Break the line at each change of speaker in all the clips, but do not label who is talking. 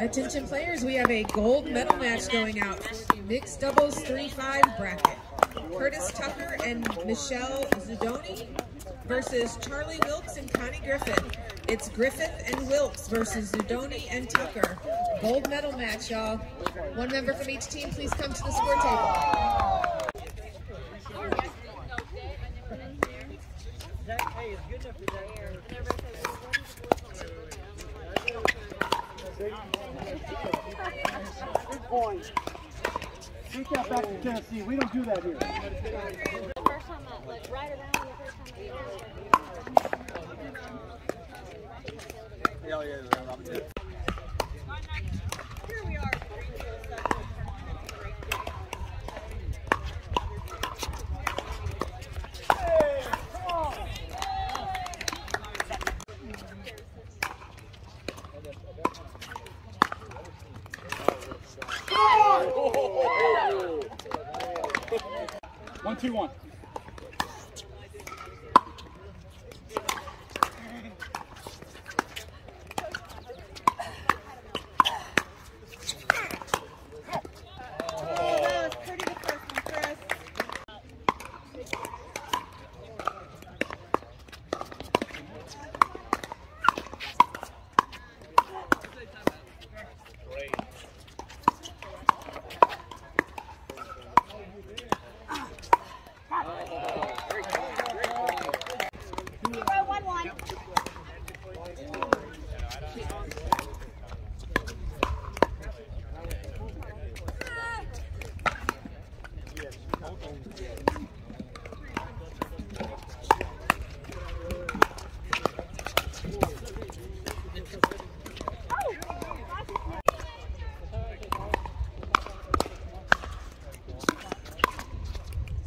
Attention players, we have a gold medal match going out mixed doubles 3-5 bracket. Curtis Tucker and Michelle Zudoni versus Charlie Wilkes and Connie Griffin. It's Griffith and Wilkes versus Zudoni and Tucker. Gold medal match, y'all. One member from each team, please come to the score table.
Point. Take that back to Tennessee. We don't do that here.
first time like, right around the first time
One, two, one.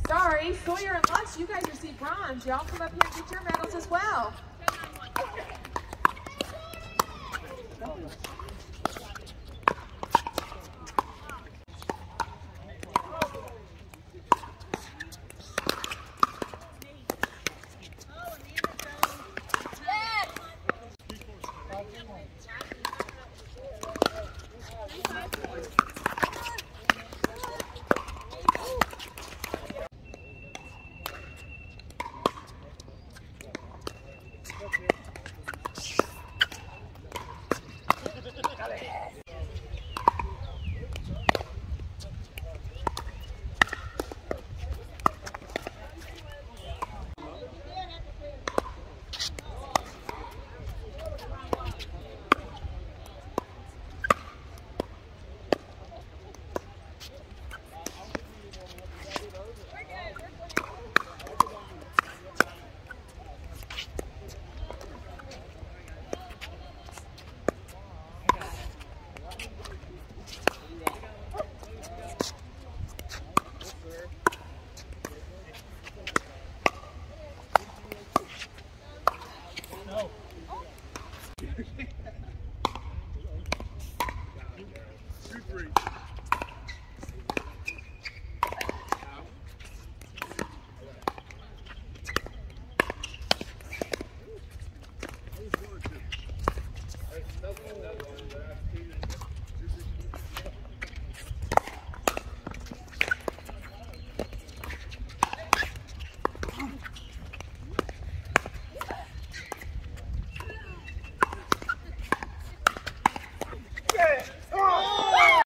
Sorry, Sawyer and Lux, you guys received bronze. Y'all come up here and get your medals as well. Two, three.